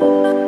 Bye.